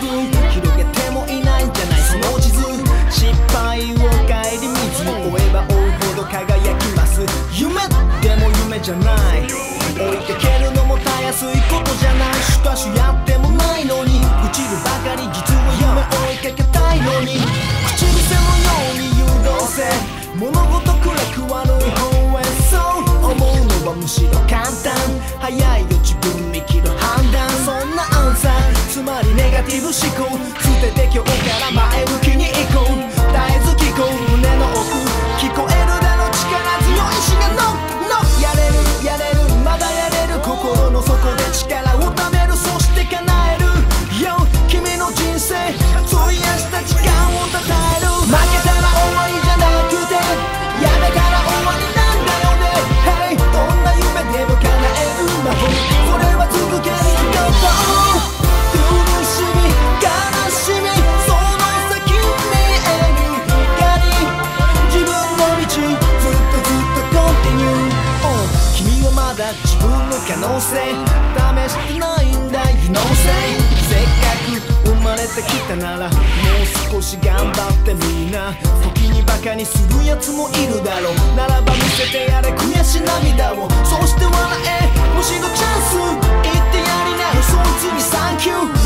分広げてもいないんじゃないその地図失敗を顧みず追えば追うほど輝きます。夢でも夢じゃない。追いかけるのもたやすいことじゃない。しかしやってもないのに朽ちるばかり実は夢追いかけたいのに。口癖のように誘導せ。物事くらく悪い方へそう思うのはむしろ簡単。早いよ自分見切る判断。つまりネガティブ思考。捨てて今日から前向きに生き能性試してないんだ You know say せっかく生まれてきたならもう少し頑張ってみんな。時にバカにするやつもいるだろう。ならば見せてやれ。悔し涙を。そして笑え。もしのチャンス。言ってやりなよ。そいつにサンキュー。